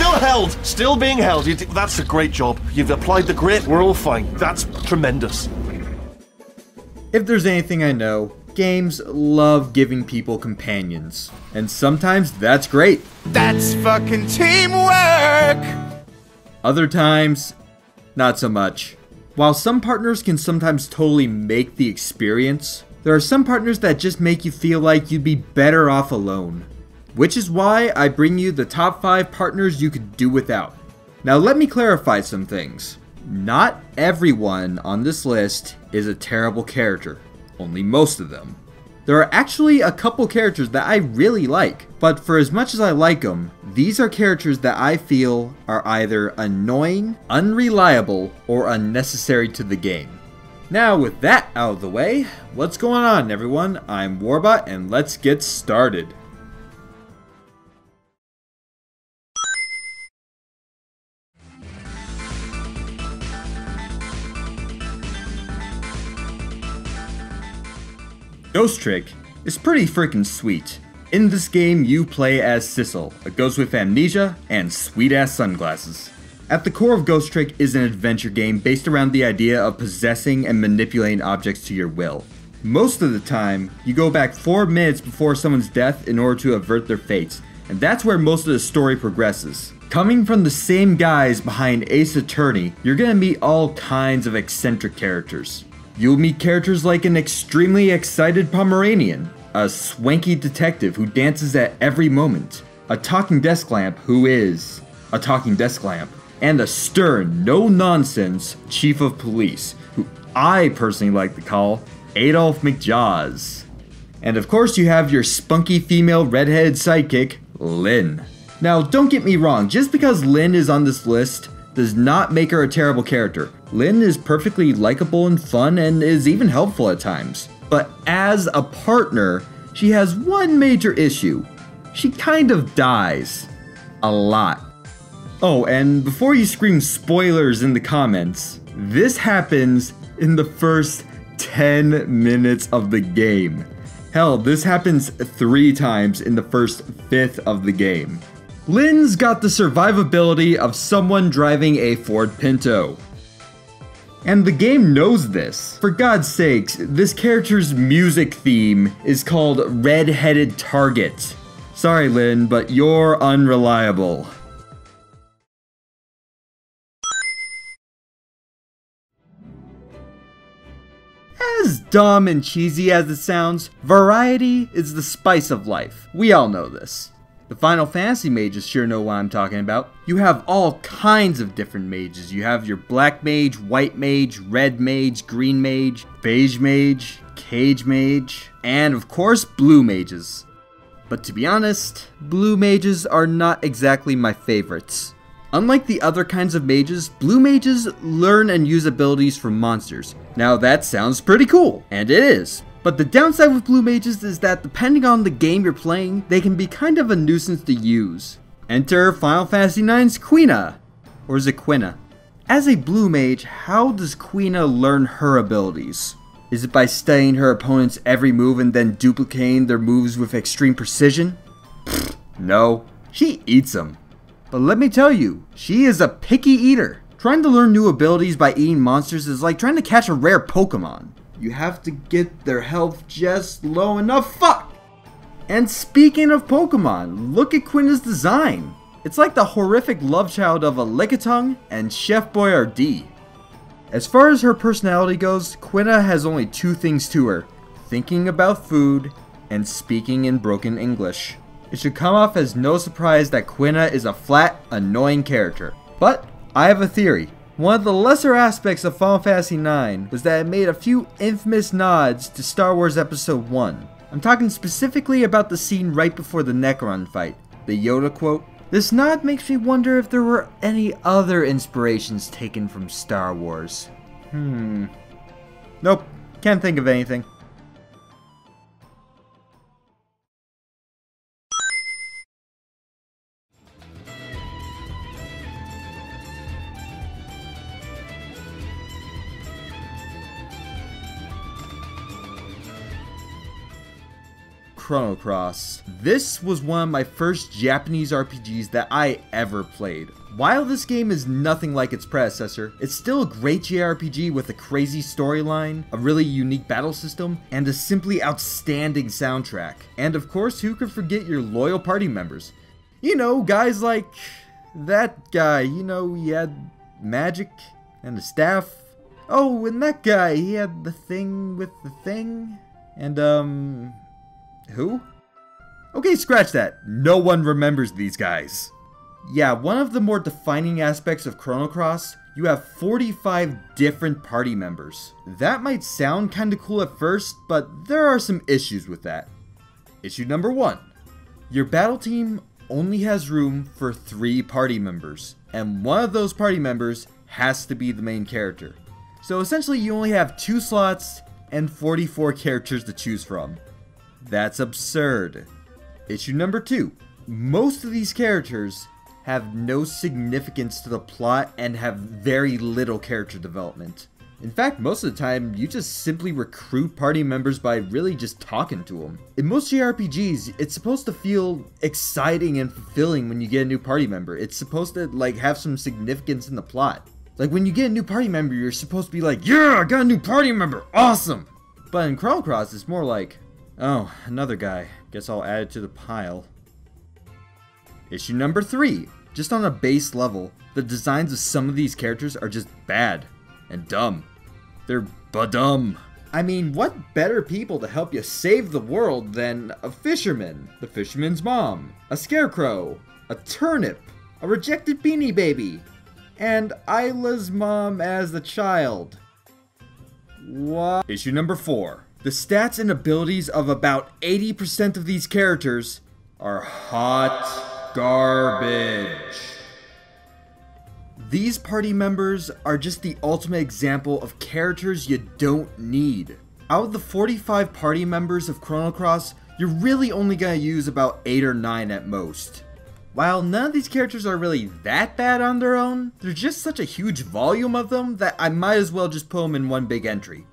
still held, still being held. You, that's a great job. You've applied the grit. We're all fine. That's tremendous. If there's anything I know, games love giving people companions. And sometimes that's great. That's fucking teamwork! Other times, not so much. While some partners can sometimes totally make the experience, there are some partners that just make you feel like you'd be better off alone. Which is why I bring you the top 5 partners you could do without. Now let me clarify some things. Not everyone on this list is a terrible character, only most of them. There are actually a couple characters that I really like, but for as much as I like them, these are characters that I feel are either annoying, unreliable, or unnecessary to the game. Now with that out of the way, what's going on everyone? I'm Warbot and let's get started. Ghost Trick is pretty freaking sweet. In this game, you play as Sissel, a ghost with amnesia and sweet ass sunglasses. At the core of Ghost Trick is an adventure game based around the idea of possessing and manipulating objects to your will. Most of the time, you go back 4 minutes before someone's death in order to avert their fates, and that's where most of the story progresses. Coming from the same guys behind Ace Attorney, you're gonna meet all kinds of eccentric characters. You'll meet characters like an extremely excited Pomeranian, a swanky detective who dances at every moment, a talking desk lamp who is a talking desk lamp, and a stern, no nonsense chief of police, who I personally like to call Adolf McJaws. And of course, you have your spunky female redheaded sidekick, Lynne. Now, don't get me wrong, just because Lynne is on this list does not make her a terrible character. Lynne is perfectly likable and fun and is even helpful at times. But as a partner, she has one major issue. She kind of dies. A lot. Oh, and before you scream spoilers in the comments, this happens in the first 10 minutes of the game. Hell, this happens three times in the first fifth of the game. Lynne's got the survivability of someone driving a Ford Pinto. And the game knows this. For God's sakes, this character's music theme is called Red-Headed Target. Sorry, Lynne, but you're unreliable. As dumb and cheesy as it sounds, variety is the spice of life. We all know this. The Final Fantasy mages sure know what I'm talking about. You have all kinds of different mages. You have your black mage, white mage, red mage, green mage, beige mage, cage mage, and of course blue mages. But to be honest, blue mages are not exactly my favorites. Unlike the other kinds of mages, blue mages learn and use abilities from monsters. Now that sounds pretty cool, and it is. But the downside with blue mages is that depending on the game you're playing, they can be kind of a nuisance to use. Enter Final Fantasy IX's Quina, or is it Quina? As a blue mage, how does Quina learn her abilities? Is it by studying her opponent's every move and then duplicating their moves with extreme precision? Pfft, no, she eats them. But let me tell you, she is a picky eater. Trying to learn new abilities by eating monsters is like trying to catch a rare Pokemon. You have to get their health just low enough. Fuck! And speaking of Pokemon, look at Quina's design. It's like the horrific love child of a Lickitung and Chef Boyardee. As far as her personality goes, Quina has only two things to her thinking about food and speaking in broken English. It should come off as no surprise that Quina is a flat, annoying character. But I have a theory. One of the lesser aspects of Final Fantasy IX was that it made a few infamous nods to Star Wars Episode 1. I'm talking specifically about the scene right before the Necron fight, the Yoda quote. This nod makes me wonder if there were any other inspirations taken from Star Wars. Hmm. Nope, can't think of anything. Chrono Cross. This was one of my first Japanese RPGs that I ever played. While this game is nothing like its predecessor, it's still a great JRPG with a crazy storyline, a really unique battle system, and a simply outstanding soundtrack. And of course, who could forget your loyal party members? You know, guys like that guy, you know, he had magic and a staff. Oh, and that guy, he had the thing with the thing. And, um, who? Okay, scratch that. No one remembers these guys. Yeah, one of the more defining aspects of Chrono Cross, you have 45 different party members. That might sound kinda cool at first, but there are some issues with that. Issue number one. Your battle team only has room for three party members, and one of those party members has to be the main character. So essentially you only have two slots and 44 characters to choose from. That's absurd. Issue number two. Most of these characters have no significance to the plot and have very little character development. In fact, most of the time, you just simply recruit party members by really just talking to them. In most JRPGs, it's supposed to feel exciting and fulfilling when you get a new party member. It's supposed to like have some significance in the plot. Like when you get a new party member, you're supposed to be like, yeah, I got a new party member, awesome! But in Chrono Cross, it's more like, oh, another guy. Guess I'll add it to the pile. Issue number 3. Just on a base level, the designs of some of these characters are just bad and dumb. They're badum. I mean, what better people to help you save the world than a fisherman, the fisherman's mom, a scarecrow, a turnip, a rejected beanie baby, and Isla's mom as the child? What? Issue number 4. The stats and abilities of about 80% of these characters are hot garbage. These party members are just the ultimate example of characters you don't need. Out of the 45 party members of Chrono Cross, you're really only gonna use about 8 or 9 at most. While none of these characters are really that bad on their own, there's just such a huge volume of them that I might as well just put them in one big entry.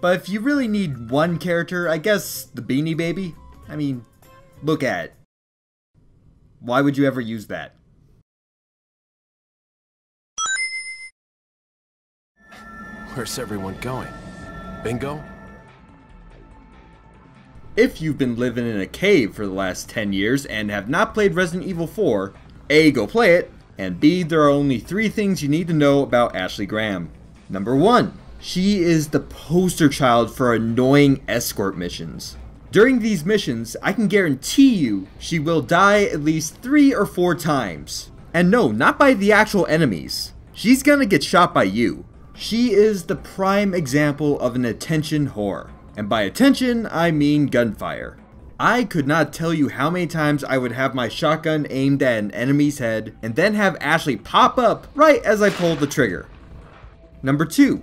But if you really need one character, I guess the Beanie Baby? I mean, look at it. Why would you ever use that? Where's everyone going? Bingo? If you've been living in a cave for the last 10 years and have not played Resident Evil 4, A. Go play it, and B. There are only three things you need to know about Ashley Graham. Number 1. She is the poster child for annoying escort missions. During these missions, I can guarantee you she will die at least three or four times. And no, not by the actual enemies. She's gonna get shot by you. She is the prime example of an attention whore. And by attention, I mean gunfire. I could not tell you how many times I would have my shotgun aimed at an enemy's head and then have Ashley pop up right as I pulled the trigger. Number 2.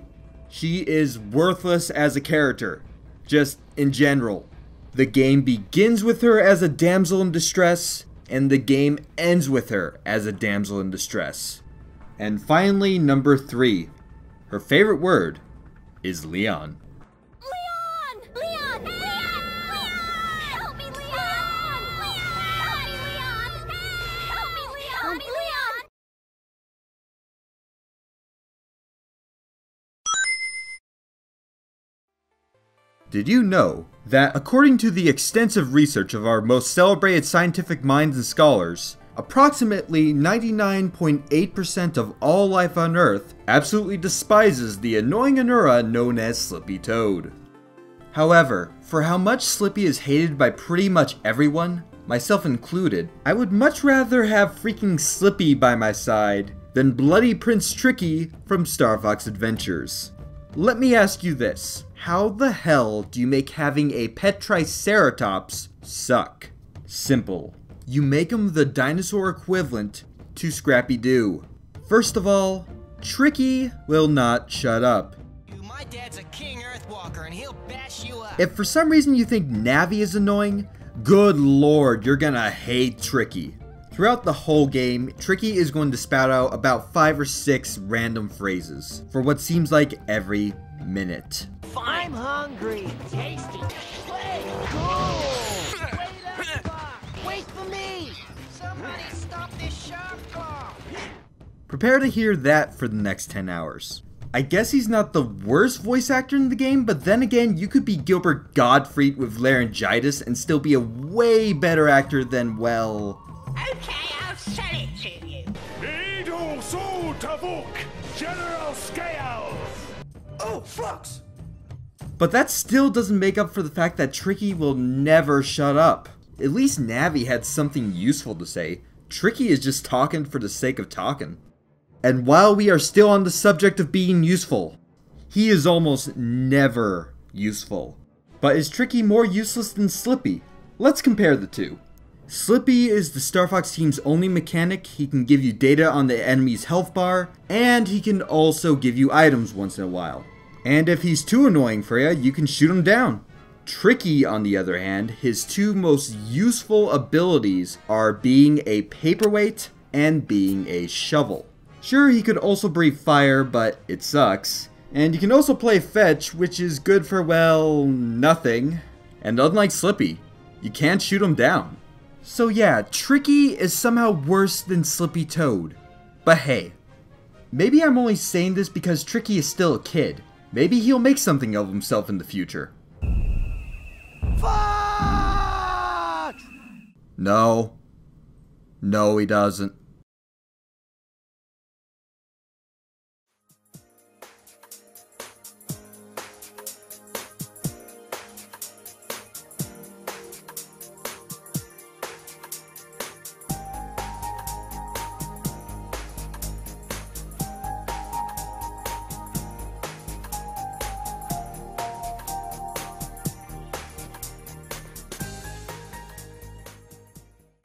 She is worthless as a character. Just in general. The game begins with her as a damsel in distress, and the game ends with her as a damsel in distress. And finally, number 3. Her favorite word is. Leon! Did you know that according to the extensive research of our most celebrated scientific minds and scholars, approximately 99.8% of all life on Earth absolutely despises the annoying Anura known as Slippy Toad? However, for how much Slippy is hated by pretty much everyone, myself included, I would much rather have freaking Slippy by my side than bloody Prince Tricky from Star Fox Adventures. Let me ask you this. How the hell do you make having a pet Triceratops suck? Simple. You make them the dinosaur equivalent to Scrappy Doo. First of all, Tricky will not shut up. My dad's a king Earthwalker and he'll bash you up. If for some reason you think Navi is annoying, good lord, you're gonna hate Tricky. Throughout the whole game, Tricky is going to spout out about 5 or 6 random phrases, for what seems like every minute. I'm hungry. Tasty. Play. Cool. Wait for me. Somebody stop this shark. Prepare to hear that for the next 10 hours. I guess he's not the worst voice actor in the game, but then again, you could be Gilbert Gottfried with laryngitis and still be a way better actor than, well, Okay, I'll sell it to you. Edo Sol Tavuk, General Scales. Oh, Flux. But that still doesn't make up for the fact that Tricky will never shut up. At least Navi had something useful to say. Tricky is just talking for the sake of talking. And while we are still on the subject of being useful, he is almost never useful. But is Tricky more useless than Slippy? Let's compare the two. Slippy is the Star Fox team's only mechanic. He can give you data on the enemy's health bar, and he can also give you items once in a while. And if he's too annoying for you, you can shoot him down. Tricky, on the other hand, his two most useful abilities are being a paperweight and being a shovel. Sure, he could also breathe fire, but it sucks. And you can also play fetch, which is good for, well, nothing. And unlike Slippy, you can't shoot him down. So yeah, Tricky is somehow worse than Slippy Toad. But hey, maybe I'm only saying this because Tricky is still a kid. Maybe he'll make something of himself in the future. Fox! No. No, he doesn't.